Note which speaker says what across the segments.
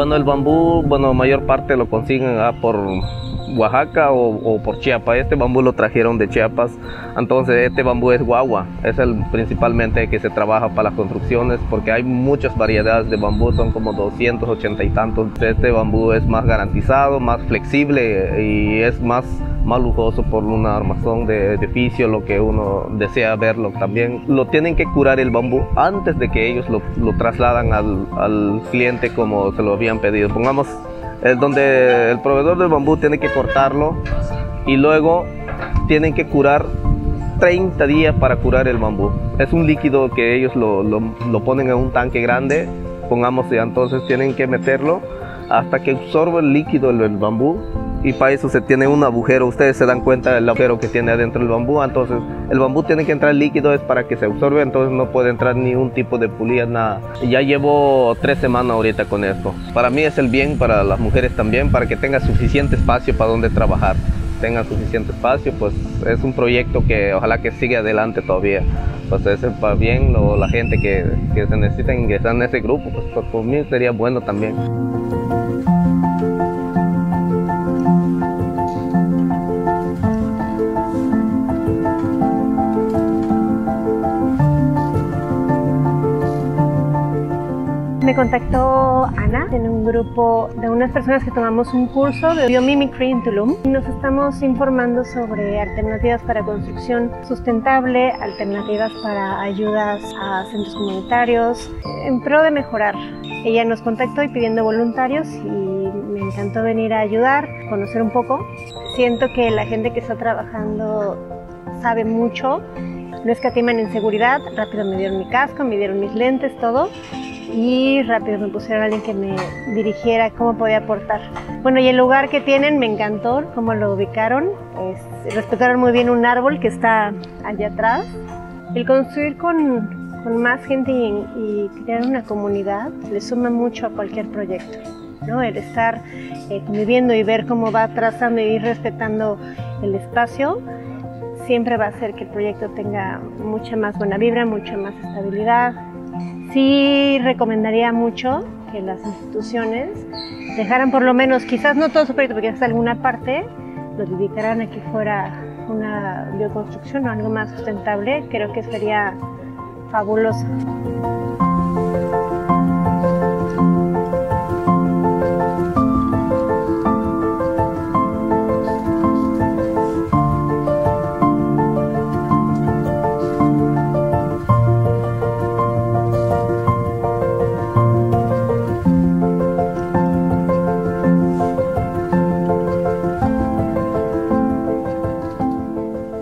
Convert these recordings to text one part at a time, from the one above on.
Speaker 1: Bueno, el bambú, bueno, mayor parte lo consiguen ah, por Oaxaca o, por Chiapas. Este bambú lo trajeron de Chiapas, entonces este bambú es guagua, es el principalmente que se trabaja para las construcciones porque hay muchas variedades de bambú, son como 280 y tantos. Este bambú es más garantizado, más flexible y es más más lujoso por una armazón de edificio, lo que uno desea verlo también. Lo tienen que curar el bambú antes de que ellos lo, lo trasladan al, cliente como se lo habían pedido. Pongamos es donde el proveedor del bambú tiene que cortarlo y luego tienen que curar 30 días para curar el bambú. Es un líquido que ellos lo, lo, ponen en un tanque grande, pongamos, entonces tienen que meterlo hasta que absorbe el líquido el bambú y para eso se tiene un agujero. Ustedes se dan cuenta del agujero que tiene adentro el bambú. Entonces, el bambú tiene que entrar líquido, es para que se absorbe. Entonces, no puede entrar ningún tipo de pulía, nada. Ya llevo tres semanas ahorita con esto. Para mí es el bien, para las mujeres también, para que tenga suficiente espacio para donde trabajar. Tenga suficiente espacio, pues es un proyecto que ojalá que siga adelante todavía. Pues es para bien lo, la gente que, que se necesita ingresar en ese grupo, pues, pues por mí sería bueno también.
Speaker 2: Me contactó Ana en un grupo de unas personas que tomamos un curso de Biomimicry en Tulum nos estamos informando sobre alternativas para construcción sustentable, alternativas para ayudas a centros comunitarios, en pro de mejorar. Ella nos contactó y pidiendo voluntarios y me encantó venir a ayudar, conocer un poco. Siento que la gente que está trabajando sabe mucho, no escatiman en seguridad, rápido me dieron mi casco, me dieron mis lentes, todo y rápido me pusieron a alguien que me dirigiera cómo podía aportar. Bueno, y el lugar que tienen me encantó, cómo lo ubicaron, respetaron muy bien un árbol que está allá atrás. El construir con, con más gente y, crear una comunidad le suma mucho a cualquier proyecto. ¿no? El estar eh, conviviendo y ver cómo va trazando y ir respetando el espacio siempre va a hacer que el proyecto tenga mucha más buena vibra, mucha más estabilidad, sí recomendaría mucho que las instituciones dejaran por lo menos, quizás no todo su proyecto, porque quizás alguna parte lo dedicaran a que fuera una bioconstrucción o algo más sustentable, creo que sería fabuloso.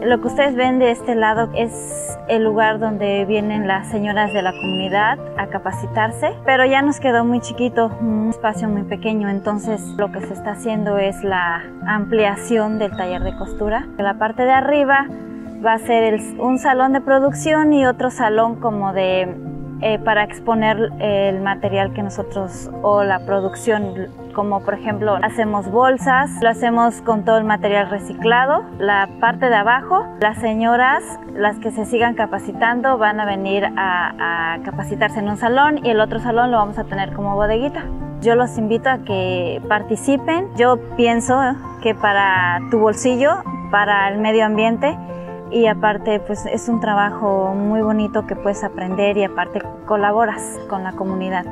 Speaker 3: Lo que ustedes ven de este lado es el lugar donde vienen las señoras de la comunidad a capacitarse, pero ya nos quedó muy chiquito, un espacio muy pequeño, entonces lo que se está haciendo es la ampliación del taller de costura. La parte de arriba va a ser un salón de producción y otro salón como de eh, para exponer el material que nosotros o la producción, como por ejemplo hacemos bolsas, lo hacemos con todo el material reciclado. La parte de abajo, las señoras, las que se sigan capacitando, van a venir a, a capacitarse en un salón y el otro salón lo vamos a tener como bodeguita. Yo los invito a que participen. Yo pienso que para tu bolsillo, para el medio ambiente, y aparte pues es un trabajo muy bonito que puedes aprender y aparte colaboras con la comunidad.